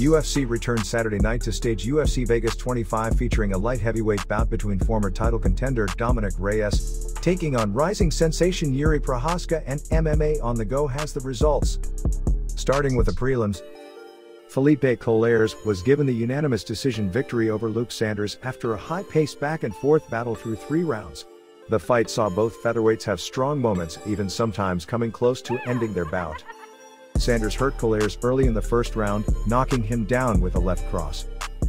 UFC returned Saturday night to stage UFC Vegas 25 featuring a light heavyweight bout between former title contender Dominick Reyes, taking on rising sensation Jiri Prochazka and MMA on the go has the results. Starting with the prelims, Felipe Colares was given the unanimous decision victory over Luke Sanders after a high-paced back-and-forth battle through three rounds. The fight saw both featherweights have strong moments, even sometimes coming close to ending their bout. Sanders hurt Colares early in the first round, knocking him down with a left cross.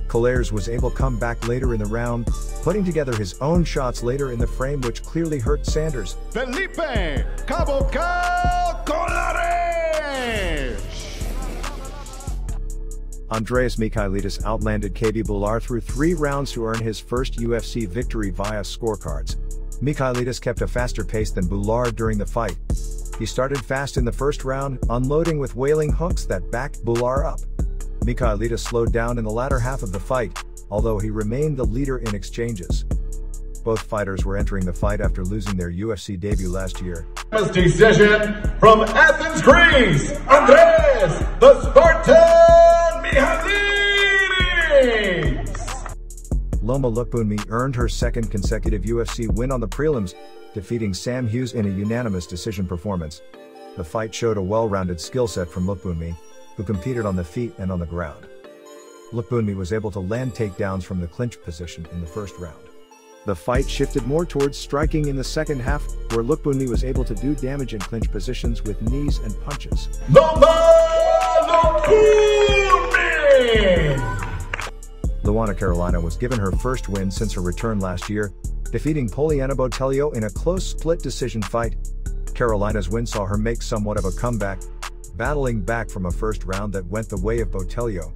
Colares was able to come back later in the round, putting together his own shots later in the frame which clearly hurt Sanders. Felipe Cabocão Colares! Andreas Michailidis outlanded KB Bhullar through three rounds to earn his first UFC victory via scorecards. Michailidis kept a faster pace than Bhullar during the fight, he started fast in the first round, unloading with wailing hooks that backed Bhullar up. Michailidis slowed down in the latter half of the fight, although he remained the leader in exchanges. Both fighters were entering the fight after losing their UFC debut last year. Decision from Athens, Greece, Andreas the Spartan Loma Lookboonmee earned her second consecutive UFC win on the prelims, defeating Sam Hughes in a unanimous decision performance. The fight showed a well-rounded skill set from Lookboonmee, who competed on the feet and on the ground. Lookboonmee was able to land takedowns from the clinch position in the first round. The fight shifted more towards striking in the second half, where Lookboonmee was able to do damage in clinch positions with knees and punches. Carolina was given her first win since her return last year, defeating Poliana Botelho in a close split decision fight. Carolina's win saw her make somewhat of a comeback, battling back from a first round that went the way of Botelho.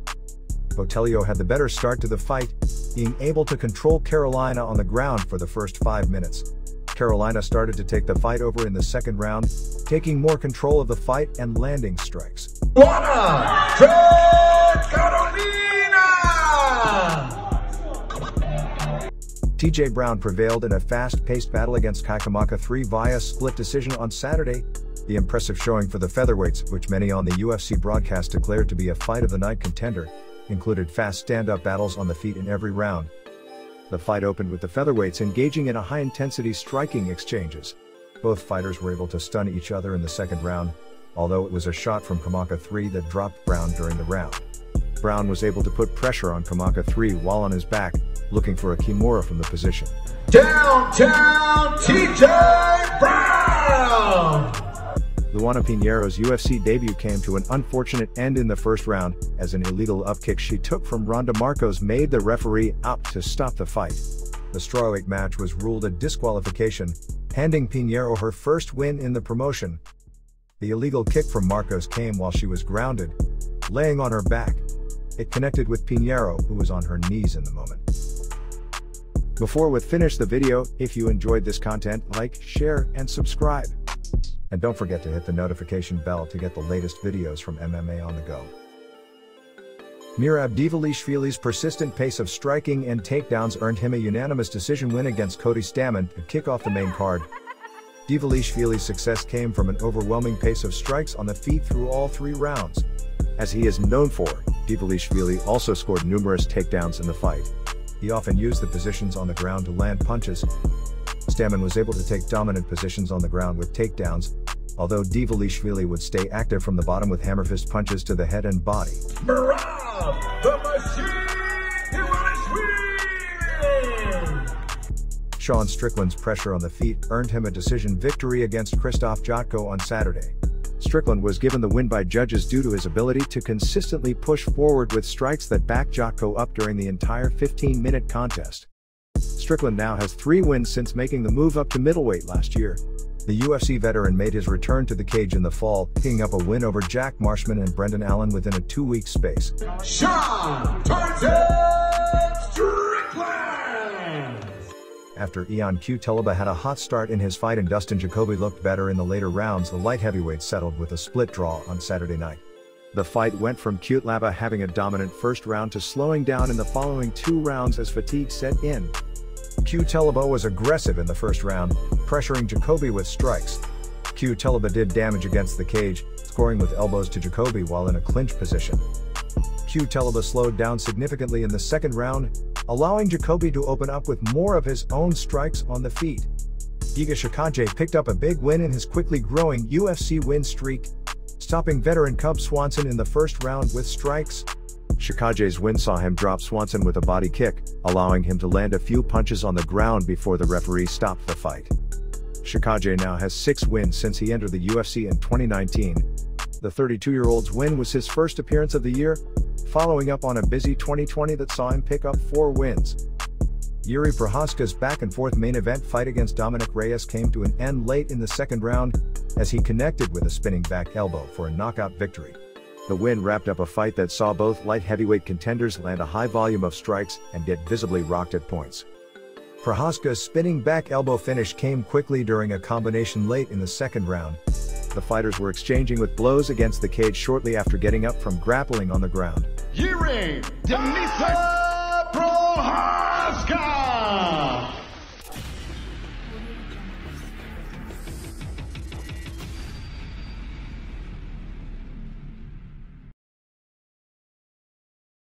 Botelho had the better start to the fight, being able to control Carolina on the ground for the first five minutes. Carolina started to take the fight over in the second round, taking more control of the fight and landing strikes. TJ Brown prevailed in a fast-paced battle against Kai Kamaka 3 via split decision on Saturday. The impressive showing for the featherweights, which many on the UFC broadcast declared to be a fight of the night contender, included fast stand-up battles on the feet in every round. The fight opened with the featherweights engaging in a high-intensity striking exchanges. Both fighters were able to stun each other in the second round, although it was a shot from Kamaka 3 that dropped Brown during the round. Brown was able to put pressure on Kamaka 3 while on his back, looking for a Kimura from the position. Downtown TJ Brown! Luana Pinheiro's UFC debut came to an unfortunate end in the first round, as an illegal upkick she took from Randa Markos made the referee opt to stop the fight. The strawweight match was ruled a disqualification, handing Pinheiro her first win in the promotion. The illegal kick from Markos came while she was grounded, laying on her back. It connected with Pinheiro, who was on her knees in the moment. Before we finish the video, if you enjoyed this content, like, share, and subscribe. And don't forget to hit the notification bell to get the latest videos from MMA on the go. Merab Dvalishvili's persistent pace of striking and takedowns earned him a unanimous decision win against Cody Stamann to kick off the main card. Dvalishvili's success came from an overwhelming pace of strikes on the feet through all three rounds. As he is known for, Dvalishvili also scored numerous takedowns in the fight. He often used the positions on the ground to land punches. Stamann was able to take dominant positions on the ground with takedowns, although Dvalishvili would stay active from the bottom with hammer fist punches to the head and body. The machine, Sean Strickland's pressure on the feet earned him a decision victory against Krzysztof Jotko on Saturday. Strickland was given the win by judges due to his ability to consistently push forward with strikes that backed Jotko up during the entire 15-minute contest. Strickland now has three wins since making the move up to middleweight last year. The UFC veteran made his return to the cage in the fall, picking up a win over Jack Marshman and Brendan Allen within a two-week space. Sean After Ion Cutelaba had a hot start in his fight and Dustin Jacoby looked better in the later rounds, the light heavyweight settled with a split draw on Saturday night. The fight went from Cutelaba having a dominant first round to slowing down in the following two rounds as fatigue set in. Cutelaba was aggressive in the first round, pressuring Jacoby with strikes. Cutelaba did damage against the cage, scoring with elbows to Jacoby while in a clinch position. Cutelaba slowed down significantly in the second round, allowing Jacoby to open up with more of his own strikes on the feet. Giga Chikadze picked up a big win in his quickly growing UFC win streak, stopping veteran Cub Swanson in the first round with strikes. Chikadze's win saw him drop Swanson with a body kick, allowing him to land a few punches on the ground before the referee stopped the fight. Chikadze now has six wins since he entered the UFC in 2019. The 32 year old's win was his first appearance of the year, following up on a busy 2020 that saw him pick up four wins. Jiri Prochazka's back and forth main event fight against Dominick Reyes came to an end late in the second round, as he connected with a spinning back elbow for a knockout victory. The win wrapped up a fight that saw both light heavyweight contenders land a high volume of strikes and get visibly rocked at points. Prochazka's spinning back elbow finish came quickly during a combination late in the second round. The fighters were exchanging with blows against the cage shortly after getting up from grappling on the ground. Jiri Denisa Prochazka!